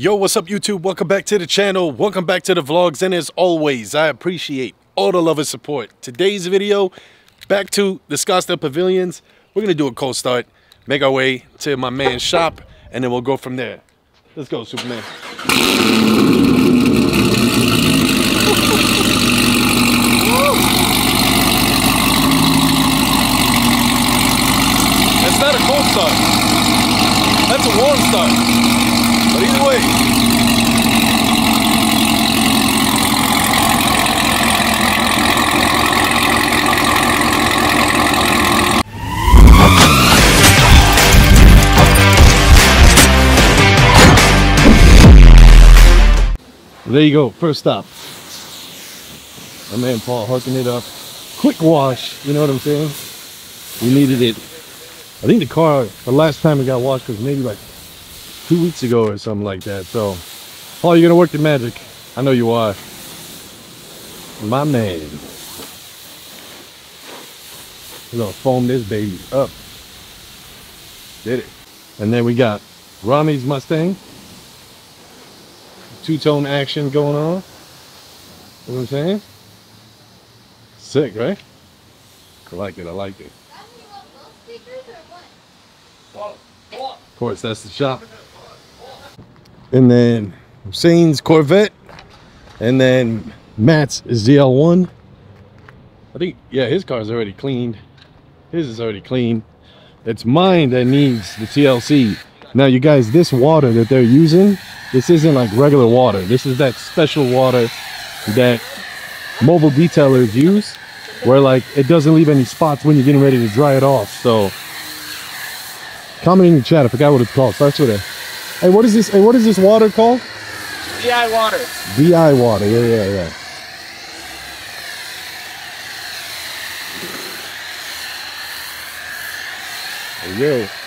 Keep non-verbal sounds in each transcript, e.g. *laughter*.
Yo, what's up YouTube? Welcome back to the channel. Welcome back to the vlogs. And as always, I appreciate all the love and support. Today's video, back to the Scottsdale Pavilions. We're gonna do a cold start, make our way to my man's shop, and then we'll go from there. Let's go, Superman. There you go, first stop. My man Paul hooking it up. Quick wash, you know what I'm saying? We needed it. I think the car, the last time it got washed was maybe like two weeks ago or something like that. So, Paul, you're gonna work the magic. I know you are. My man. We're gonna foam this baby up. Did it. And then we got Rami's Mustang. Two-tone action going on. You know what I'm saying? Sick, right? I like it, I like it. Of course, that's the shop. And then Hussein's Corvette. And then Matt's ZL1. I think, yeah, his car's already cleaned. His is already clean. It's mine that needs the TLC. Now, you guys, this water that they're using, this isn't like regular water. This is that special water that mobile detailers use where like it doesn't leave any spots when you're getting ready to dry it off. So comment in the chat. I forgot what it's called. Starts with a. Hey, what is this? Hey, what is this water called? DI water. DI water. Yeah, yeah, yeah. There you go.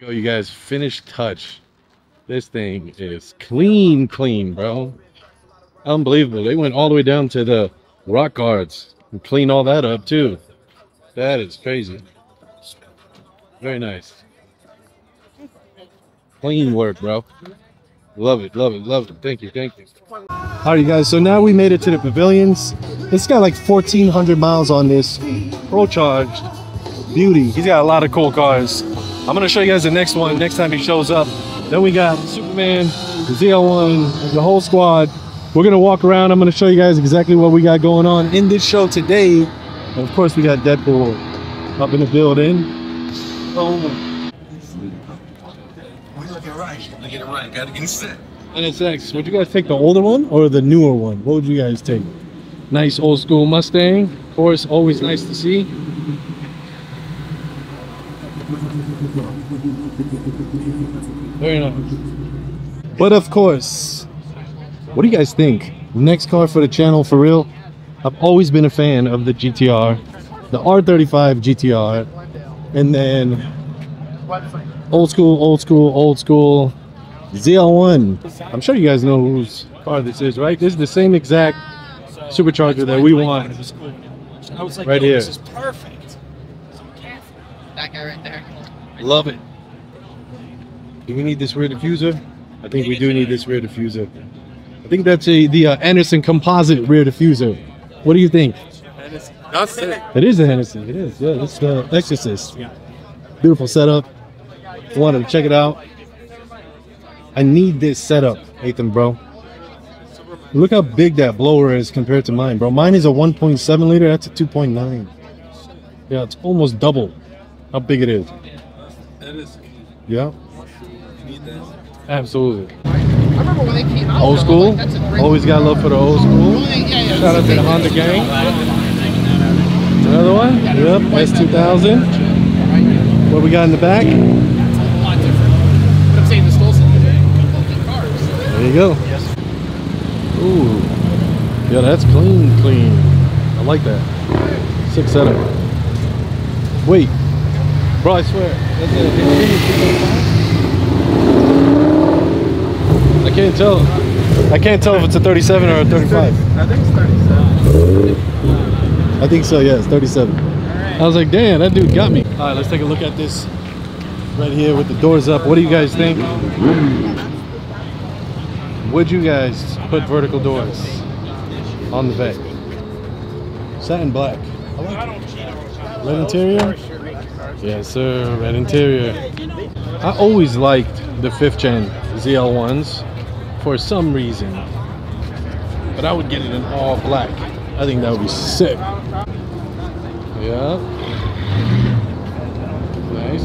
You go, you guys. Finished touch. This thing is clean, clean, bro. Unbelievable. They went all the way down to the rock guards and cleaned all that up too. That is crazy. Very nice. Clean work, bro. Love it, love it, love it. Thank you, thank you. All right, you guys. So now we made it to the pavilions. It's got like 1,400 miles on this Pro Charged Beauty. He's got a lot of cool cars. I'm gonna show you guys the next one next time he shows up. Then we got Superman, the ZL1, the whole squad. We're gonna walk around. I'm gonna show you guys exactly what we got going on in this show today. And of course, we got Deadpool up in the building. Oh, We Look it right. Look it right. Gotta get set. NSX. Would you guys take the older one or the newer one? What would you guys take? Nice old school Mustang. Of course, always nice to see. Very nice. But of course, what do you guys think? Next car for the channel for real? I've always been a fan of the GTR, the R35 GTR, and then old school, old school, old school ZL1. I'm sure you guys know whose car this is, right? This is the same exact supercharger that we want. I was like, Right yo, here. this is perfect. That guy right there. Love it. Do we need this rear diffuser? I think we do need this rear diffuser. I think that's a the uh, Anderson composite rear diffuser. What do you think? That's it. It is a Hennessy. It is. Yeah, it's the Exorcist. Beautiful setup. Wanted to check it out. I need this setup, Ethan, bro. Look how big that blower is compared to mine, bro. Mine is a 1.7 liter. That's a 2.9. Yeah, it's almost double how big it is. That is. Yeah, You need that. absolutely. I remember when they came out. Old school. like, that's a great Always got love for the old school. Yeah, yeah, yeah. Shout out to the Honda gang. Another one. Yep, S2000. What we got in the back? A lot different. But I'm saying the Stolzen. There you go. Yes. Ooh. Yeah, that's clean, clean. I like that. Six setup. Wait. Bro, I swear. That's a, I can't tell. I can't tell if it's a 37 or a 35. I think it's 37. I think so, yeah, it's 37. I was like, damn, that dude got me. All right, let's take a look at this right here with the doors up. What do you guys think? Would you guys put vertical doors on the Vette? Satin black. I like it. Red interior? Yes, sir, red interior. I always liked the 5th gen ZL1s for some reason. But I would get it in all black. I think that would be sick. Yeah. Nice.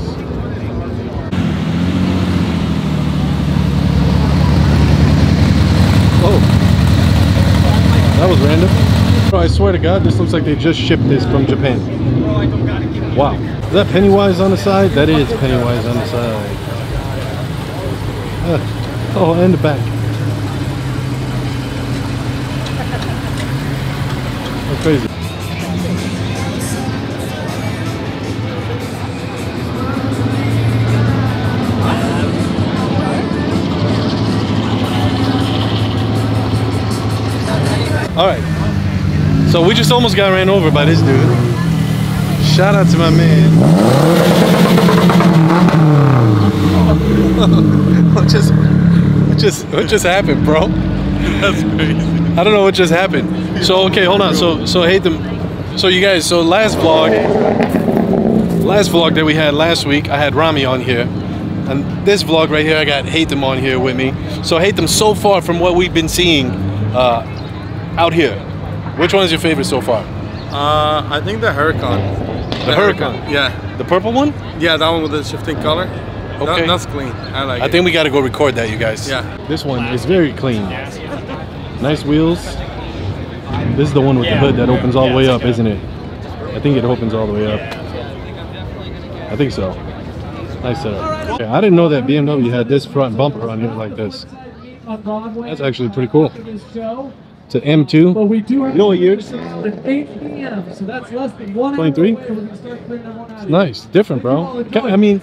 Oh. That was random. Oh, I swear to God, this looks like they just shipped this from Japan. Wow. Is that Pennywise on the side? That is Pennywise on the side. Uh, oh, and the back. That's crazy. All right. So we just almost got ran over by this dude. Shout out to my man. *laughs* what just what just what just happened, bro? That's crazy. I don't know what just happened. So okay, hold on. So so Haitham. So you guys, so last vlog, last vlog that we had last week, I had Rami on here. And this vlog right here, I got Haitham on here with me. So Haitham so far from what we've been seeing uh, out here. Which one is your favorite so far? Uh, I think the Huracan. The Huracan? Yeah. The purple one? Yeah, that one with the shifting color. Okay. That, that's clean. I like I it. think we got to go record that, you guys. Yeah. This one is very clean. Nice wheels. This is the one with the hood that opens all the way up, isn't it? I think it opens all the way up. I think so. Nice setup. Okay, I didn't know that BMW had this front bumper on here like this. That's actually pretty cool. It's an M2. But we do have You know what year this is? 8 p.m. So that's less than one 23? hour away. We're gonna start clearing that one out. Nice, different, bro. I mean,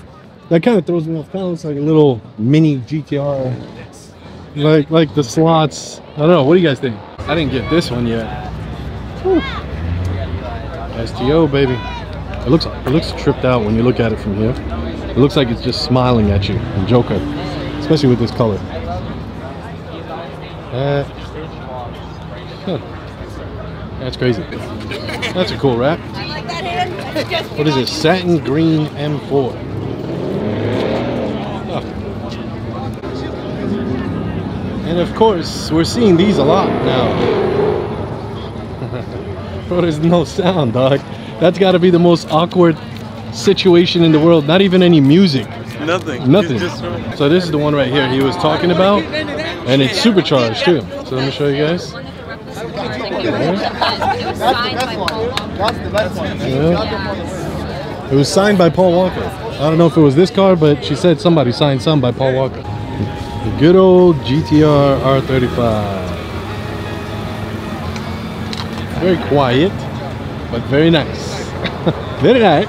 that kind of throws me off. Kind of looks like a little mini GTR, like like the slots. I don't know. What do you guys think? I didn't get this one yet. Whew. STO baby. It looks it looks tripped out when you look at it from here. It looks like it's just smiling at you Joker, especially with this color. Uh, huh. That's crazy. That's a cool wrap. What is it? Satin green M4. Oh. And of course, we're seeing these a lot now. *laughs* Bro, there's no sound, dog. That's got to be the most awkward situation in the world. Not even any music. Nothing. Nothing. So this is the one right here he was talking about. And it's supercharged too. So let me show you guys. Yeah. It was signed by Paul Walker. I don't know if it was this car, but she said somebody signed some by Paul Walker. The good old GTR R35. Very quiet, but very nice. *laughs* very nice.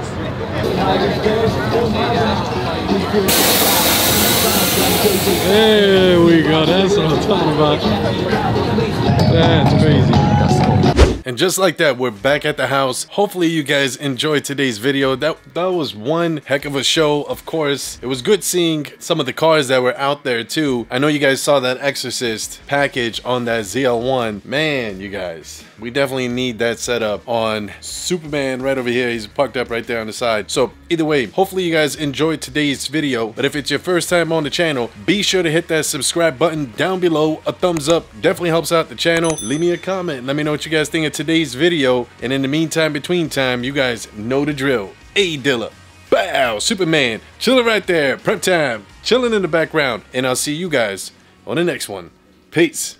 There we go. That's what I'm talking about. That's crazy. And just like that, we're back at the house. Hopefully you guys enjoyed today's video. That that was one heck of a show, of course. It was good seeing some of the cars that were out there too. I know you guys saw that Exorcist package on that ZL1. Man, you guys, we definitely need that setup on Superman right over here. He's parked up right there on the side. So either way, hopefully you guys enjoyed today's video. But if it's your first time on the channel, be sure to hit that subscribe button down below. A thumbs up definitely helps out the channel. Leave me a comment. Let me know what you guys think of today's video. And in the meantime, between time, you guys know the drill. A Dilla. Bow, Superman, chilling right there, prep time, chilling in the background, and I'll see you guys on the next one. Peace.